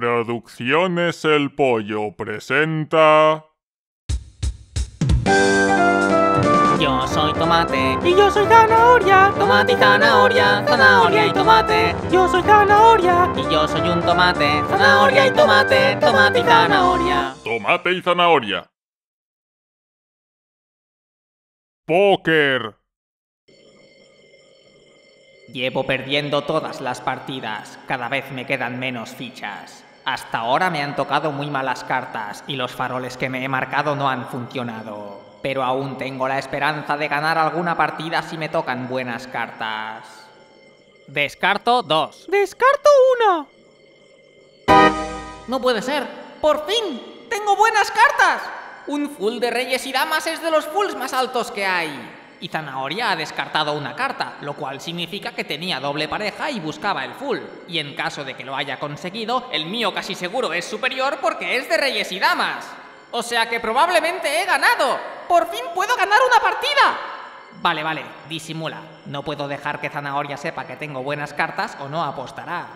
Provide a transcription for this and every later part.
Producciones El Pollo presenta... Yo soy tomate, Y yo soy zanahoria. tomate y zanahoria, zanahoria y tomate. Yo soy zanahoria. Y yo soy un tomate, zanahoria y tomate, tomate y zanahoria. Tomate y zanahoria. Póker. Llevo perdiendo todas las partidas, cada vez me quedan menos fichas. Hasta ahora me han tocado muy malas cartas y los faroles que me he marcado no han funcionado. Pero aún tengo la esperanza de ganar alguna partida si me tocan buenas cartas. Descarto 2. Descarto una. No puede ser. ¡Por fin! ¡Tengo buenas cartas! Un full de reyes y damas es de los fulls más altos que hay. Y Zanahoria ha descartado una carta, lo cual significa que tenía doble pareja y buscaba el full. Y en caso de que lo haya conseguido, el mío casi seguro es superior porque es de reyes y damas. O sea que probablemente he ganado. ¡Por fin puedo ganar una partida! Vale, vale, disimula. No puedo dejar que Zanahoria sepa que tengo buenas cartas o no apostará.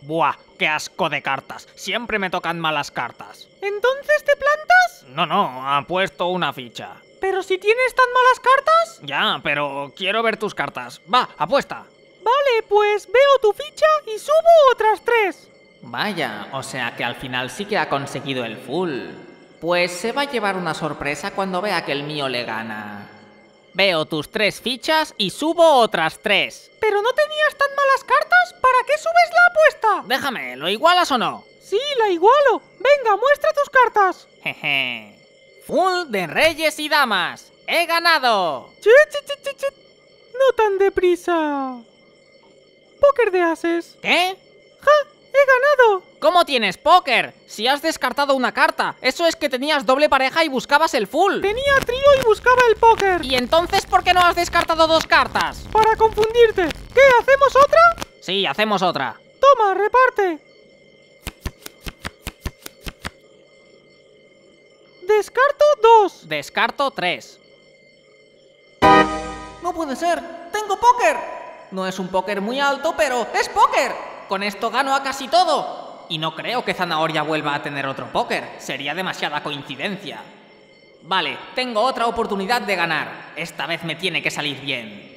Buah, qué asco de cartas. Siempre me tocan malas cartas. ¿Entonces te plantas? No, no, ha puesto una ficha. Pero si tienes tan malas cartas. Ya, pero quiero ver tus cartas. Va, apuesta. Vale, pues veo tu ficha y subo otras tres. Vaya, o sea que al final sí que ha conseguido el full. Pues se va a llevar una sorpresa cuando vea que el mío le gana. Veo tus tres fichas y subo otras tres. Pero no tenías tan malas cartas. ¿Para qué subes la apuesta? Déjame, ¿lo igualas o no? Sí, la igualo. Venga, muestra tus cartas. Jeje. Full de reyes y damas. ¡He ganado! Chit, chit, chit, chit, chit. No tan deprisa. Póker de ases. ¿Qué? ¡Ja! ¡He ganado! ¿Cómo tienes póker? Si has descartado una carta, eso es que tenías doble pareja y buscabas el full. Tenía trío y buscaba el póker. ¿Y entonces por qué no has descartado dos cartas? Para confundirte. ¿Qué? ¿Hacemos otra? Sí, hacemos otra. Toma, reparte. Descarto dos. Descarto tres. No puede ser. Tengo póker. No es un póker muy alto, pero es póker. Con esto gano a casi todo. Y no creo que Zanahoria vuelva a tener otro póker. Sería demasiada coincidencia. Vale, tengo otra oportunidad de ganar. Esta vez me tiene que salir bien.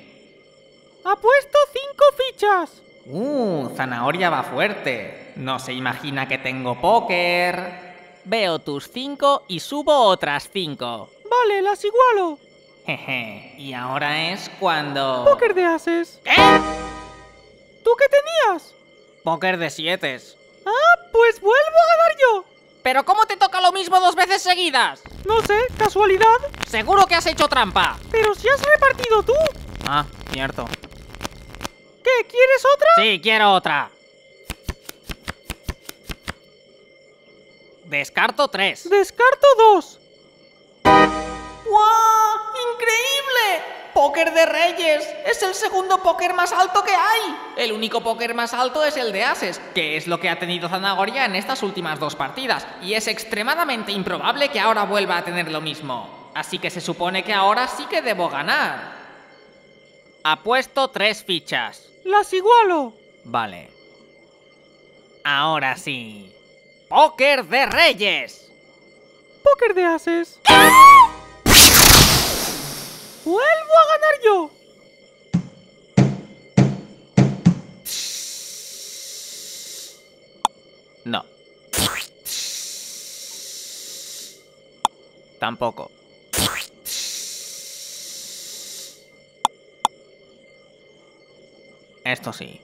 Apuesto cinco fichas. Uh, Zanahoria va fuerte. No se imagina que tengo póker. Veo tus cinco y subo otras cinco. Vale, las igualo. Jeje, y ahora es cuando... Póker de ases. ¿Qué? ¿Tú qué tenías? Póker de siete. Ah, pues vuelvo a ganar yo. ¿Pero cómo te toca lo mismo dos veces seguidas? No sé, casualidad. Seguro que has hecho trampa. Pero si has repartido tú. Ah, cierto. ¿Qué? ¿Quieres otra? Sí, quiero otra. Descarto tres. Descarto dos. ¡Wow! ¡Increíble! ¡Póker de reyes! Es el segundo póker más alto que hay. El único póker más alto es el de ases, que es lo que ha tenido Zanahoria en estas últimas dos partidas, y es extremadamente improbable que ahora vuelva a tener lo mismo. Así que se supone que ahora sí que debo ganar. Apuesto tres fichas. Las igualo. Vale. Ahora sí. ¡Póker de reyes! Póker de ases. Vuelvo a ganar yo. No. Tampoco. Esto sí.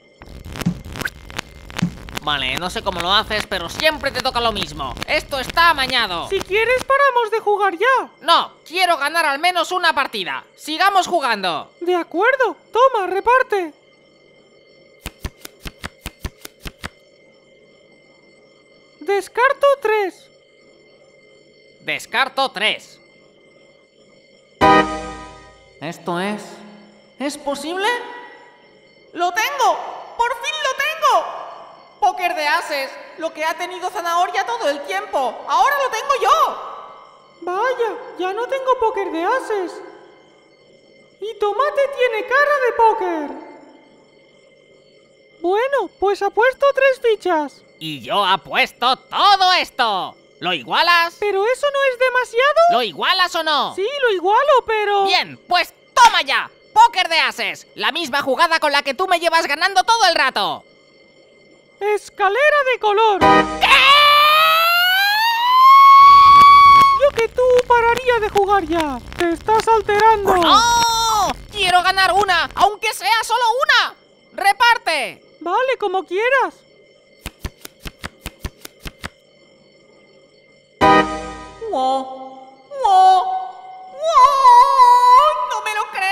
Vale, no sé cómo lo haces, pero siempre te toca lo mismo. Esto está amañado. Si quieres, paramos de jugar ya. No, quiero ganar al menos una partida. Sigamos jugando. De acuerdo. Toma, reparte. Descarto tres. Descarto 3. ¿Esto es? ¿Es posible? ¡Lo tengo! De ases, lo que ha tenido Zanahoria todo el tiempo. Ahora lo tengo yo. Vaya, ya no tengo póker de ases. Y Tomate tiene cara de póker. Bueno, pues apuesto tres fichas. Y yo apuesto todo esto. ¿Lo igualas? ¿Pero eso no es demasiado? ¿Lo igualas o no? Sí, lo igualo, pero... Bien, pues toma ya. Póker de ases. La misma jugada con la que tú me llevas ganando todo el rato. Escalera de color. ¿Qué? Yo que tú pararía de jugar ya. Te estás alterando. ¡No! Quiero ganar una, aunque sea solo una. ¡Reparte! Vale, como quieras. ¡Wow! ¡Wow! ¡Wow! ¡No me lo creo!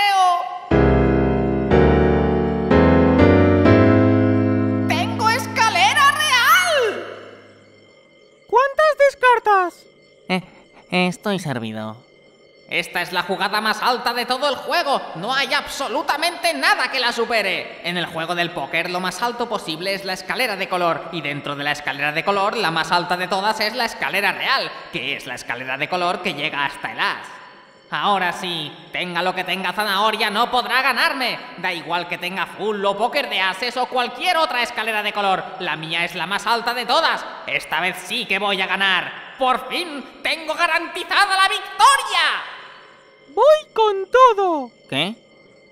Estoy servido. Esta es la jugada más alta de todo el juego. No hay absolutamente nada que la supere. En el juego del póker lo más alto posible es la escalera de color y dentro de la escalera de color la más alta de todas es la escalera real, que es la escalera de color que llega hasta el as. Ahora sí, tenga lo que tenga zanahoria, no podrá ganarme. Da igual que tenga full o póker de ases o cualquier otra escalera de color. La mía es la más alta de todas. Esta vez sí que voy a ganar. Por fin tengo garantizada la victoria. Voy con todo. ¿Qué?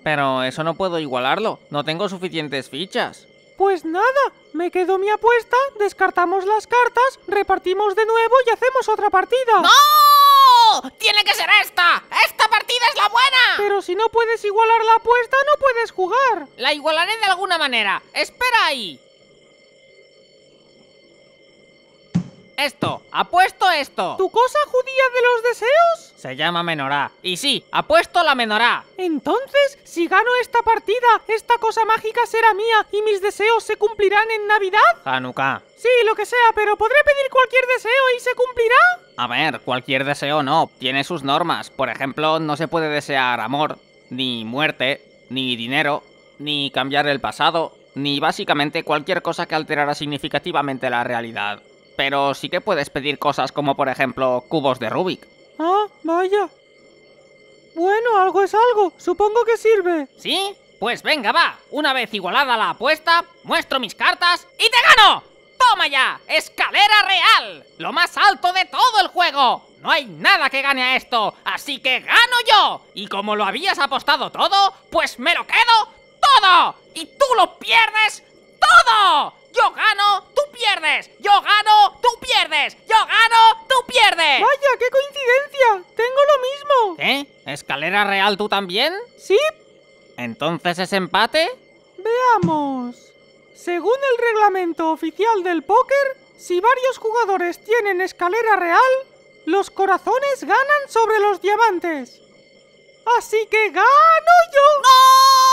Pero eso no puedo igualarlo. No tengo suficientes fichas. Pues nada, me quedo mi apuesta, descartamos las cartas, repartimos de nuevo y hacemos otra partida. ¡No! ¡Tiene que ser esta! ¡Esta partida es la buena! Pero si no puedes igualar la apuesta, no puedes jugar. La igualaré de alguna manera. Espera ahí. Esto, apuesto esto. ¿Tu cosa judía de los deseos? Se llama menorá. Y sí, apuesto la menorá. Entonces, si gano esta partida, esta cosa mágica será mía y mis deseos se cumplirán en Navidad. Hanukkah. Sí, lo que sea, pero ¿podré pedir cualquier deseo y se cumplirá? A ver, cualquier deseo no, tiene sus normas. Por ejemplo, no se puede desear amor, ni muerte, ni dinero, ni cambiar el pasado, ni básicamente cualquier cosa que alterara significativamente la realidad. Pero sí que puedes pedir cosas como por ejemplo cubos de Rubik. Ah, vaya. Bueno, algo es algo. Supongo que sirve. ¿Sí? Pues venga, va. Una vez igualada la apuesta, muestro mis cartas y te gano. ¡Toma ya! ¡Escalera real! ¡Lo más alto de todo el juego! No hay nada que gane a esto, así que gano yo. Y como lo habías apostado todo, pues me lo quedo todo. Y tú lo pierdes todo. Yo gano, pierdes. Yo gano, tú pierdes. Yo gano, tú pierdes. Vaya, qué coincidencia. Tengo lo mismo. ¿Qué? ¿Escalera real tú también? Sí, ¿Entonces es empate? veamos. Según el reglamento oficial del póker, si varios jugadores tienen escalera real, los corazones ganan sobre los diamantes. Así que gano yo.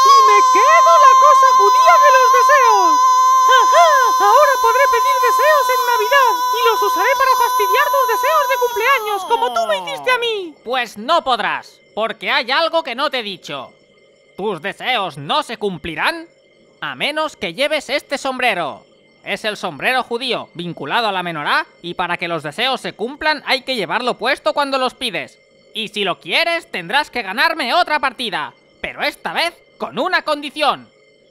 Y me quedo la cosa judía de los deseos. ¡Ajá! Ahora podré pedir deseos en Navidad y los usaré para fastidiar tus deseos de cumpleaños, como tú me hiciste a mí. Pues no podrás, porque hay algo que no te he dicho. Tus deseos no se cumplirán a menos que lleves este sombrero. Es el sombrero judío, vinculado a la menorá, y para que los deseos se cumplan hay que llevarlo puesto cuando los pides. Y si lo quieres, tendrás que ganarme otra partida, pero esta vez con una condición.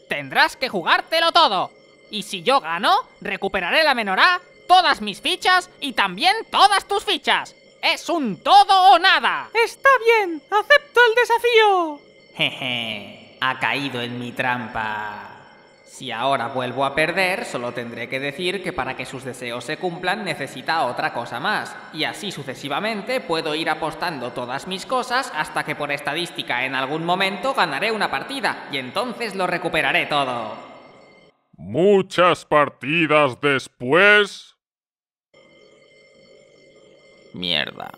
Tendrás que jugártelo todo. Y si yo gano, recuperaré la menorá, todas mis fichas y también todas tus fichas. Es un todo o nada. Está bien, acepto el desafío. Jeje, ha caído en mi trampa. Si ahora vuelvo a perder, solo tendré que decir que para que sus deseos se cumplan necesita otra cosa más. Y así sucesivamente puedo ir apostando todas mis cosas hasta que por estadística en algún momento ganaré una partida y entonces lo recuperaré todo. Muchas partidas después. Mierda.